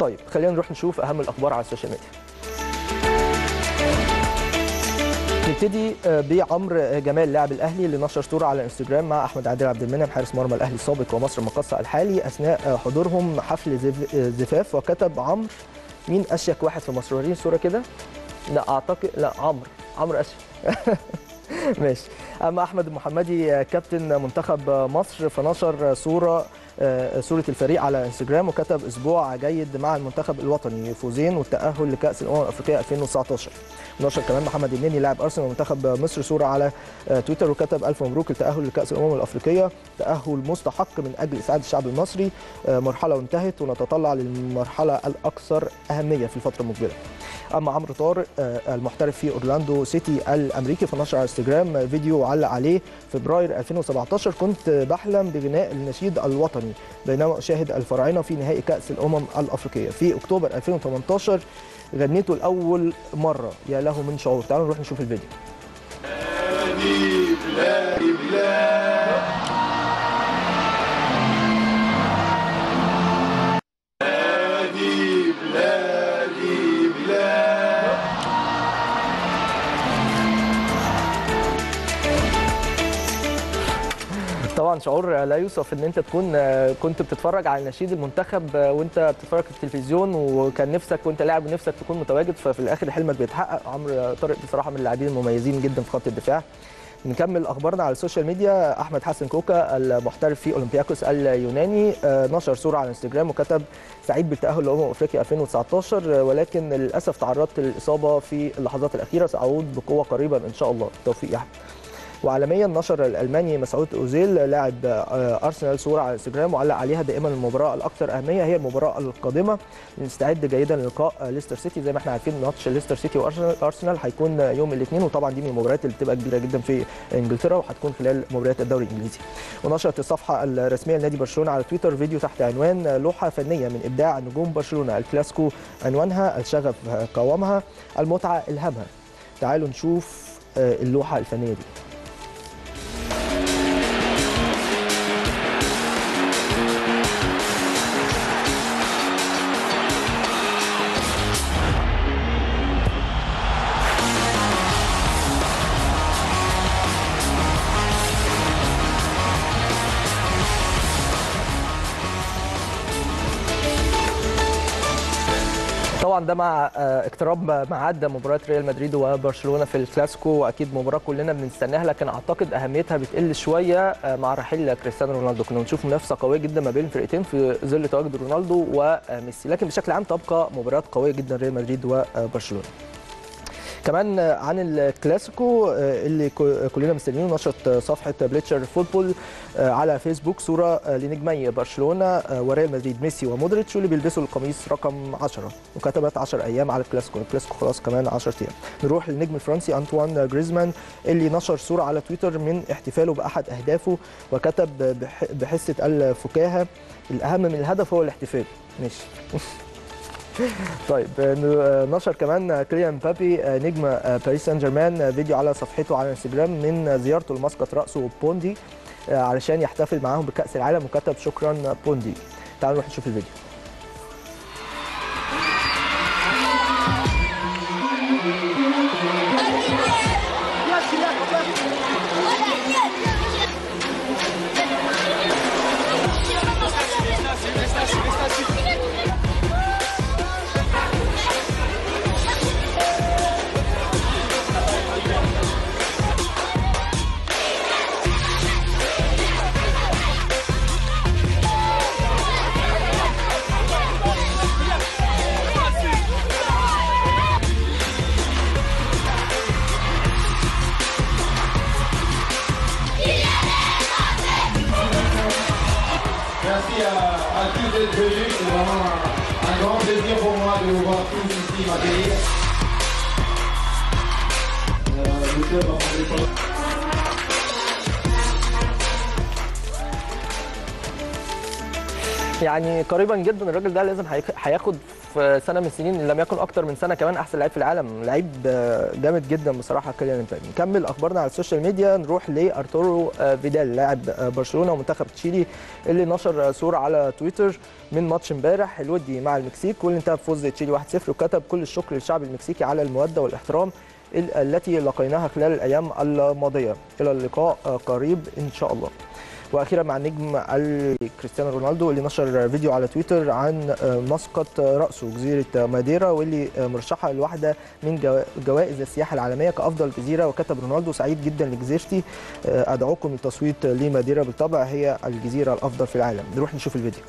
طيب خلينا نروح نشوف أهم الأخبار على السوشيال ميديا. نبتدي بعمرو جمال لاعب الأهلي اللي نشر صورة على إنستجرام مع أحمد عادل عبد المنعم حارس مرمى الأهلي السابق ومصر المقاصة الحالي أثناء حضورهم حفل زف- زفاف. وكتب عمرو مين أشيك واحد في مصر وريني الصورة كده. لا أعتقد لا عمرو عمرو أشيك. ماشي. أما أحمد المحمدي كابتن منتخب مصر فنشر صورة آه، صورة الفريق على انستجرام وكتب أسبوع جيد مع المنتخب الوطني فوزين والتأهل لكأس الأمم الأفريقية 2019 نشر كمان محمد النني لاعب أرسنال ومنتخب مصر صورة على آه، تويتر وكتب ألف مبروك التاهل لكأس الأمم الأفريقية. تأهل مستحق من أجل إسعاد الشعب المصري. آه، مرحلة وانتهت ونتطلع للمرحلة الأكثر أهمية في الفترة المقبلة. أما عمرو طارق آه، المحترف في أورلاندو سيتي الأمريكي فنشر على انستجرام فيديو علق عليه. فبراير 2017 كنت بحلم بغناء النشيد الوطني. بينما اشاهد الفراعنه في نهائي كأس الأمم الأفريقية. في أكتوبر 2018 غنيته لأول مرة. يا له من شعور. تعالوا نروح نشوف الفيديو. طبعا شعور لا يوصف إن أنت تكون كنت بتتفرج على نشيد المنتخب وأنت بتتفرج في التلفزيون وكان نفسك وأنت لاعب ونفسك تكون متواجد ففي الآخر حلمك بيتحقق. عمرو طارق بصراحة من اللاعبين المميزين جدا في خط الدفاع. نكمل أخبارنا على السوشيال ميديا. أحمد حسن كوكا المحترف في أولمبياكوس اليوناني آه، نشر صورة على انستجرام وكتب سعيد بالتأهل لأمم أفريقيا 2019 آه، ولكن للأسف تعرضت للإصابة في اللحظات الأخيرة. سأعود بقوة قريبا إن شاء الله. بالتوفيق يا احمد وعالميا نشر الألماني مسعود أوزيل لاعب آه، أرسنال صورة على انستجرام وعلق عليها دائما المباراة الأكثر أهمية هي المباراة القادمة. نستعد جيدا للقاء ليستر سيتي. زي ما إحنا عارفين ماتش ليستر سيتي وارسنال هيكون يوم الاثنين. وطبعا دي من المباريات اللي بتبقى كبيرة جدا في إنجلترا وهتكون خلال مباريات الدوري الإنجليزي. ونشرت الصفحة الرسمية لنادي برشلونة على تويتر فيديو تحت عنوان لوحة فنية من إبداع نجوم برشلونة. الكلاسيكو عنوانها الشغف قوامها المتعة الهمها تعالوا نشوف آه، اللوحة الفنية دي. طبعا ده مع آه، اقتراب ميعاد مباراة ريال مدريد وبرشلونة في الكلاسيكو وأكيد مباراة كلنا بنستناها لكن أعتقد أهميتها بتقل شوية آه، مع رحيل كريستيانو رونالدو. كنا بنشوف منافسة قوية جدا ما بين الفرقتين في ظل تواجد رونالدو وميسي لكن بشكل عام تبقى مباريات قوية جدا ريال مدريد وبرشلونة. كمان عن الكلاسيكو اللي ك- كلنا مستنيينه نشرت صفحة Bleacher Football على فيسبوك صورة لنجمي برشلونة وريال مدريد ميسي ومودريتش واللي بيلبسوا القميص رقم 10 وكتبت 10 أيام على الكلاسيكو الكلاسيكو خلاص كمان 10 أيام. نروح للنجم الفرنسي انطوان جريزمان اللي نشر صورة على تويتر من احتفاله بأحد أهدافه وكتب بح- بحس الفكاهة. الأهم من الهدف هو الاحتفال. ماشي. طيب آه، نشر كمان كيليان مبابي آه، نجم آه، باريس سان جيرمان آه، فيديو على صفحته على انستجرام من زيارته لمسقط رأسه بوندي آه، علشان يحتفل معاهم بكأس العالم وكتب شكرا بوندي. تعالوا نروح نشوف الفيديو. C'est vraiment un, un grand plaisir pour moi de vous voir tous ici m'accueillir. Euh, يعني قريبا جدا الراجل ده لازم هياخد في سنة من السنين إن لم يكن أكتر من سنة كمان أحسن لعيب في العالم. لعيب آه، جامد جدا بصراحة كيليان إمبابي. نكمل أخبارنا على ال social media. نروح لأرتورو آه، فيدال لاعب آه، برشلونة ومنتخب تشيلي اللي نشر صورة على تويتر من ماتش امبارح. الودي مع المكسيك واللي انتهى بفوز تشيلي 1-0 وكتب كل الشكر للشعب المكسيكي على المودة والاحترام ال- التي لقيناها خلال الأيام الماضية. إلى اللقاء قريب إن شاء الله. وأخيرا مع النجم ال- كريستيانو رونالدو اللي نشر فيديو على تويتر عن مسقط رأسه جزيرة ماديرا واللي مرشحة لواحدة من جو- جوائز السياحة العالمية كأفضل جزيرة وكتب رونالدو سعيد جدا لجزيرتي. أدعوكم للتصويت لماديرا بالطبع هي الجزيرة الأفضل في العالم. نروح نشوف الفيديو.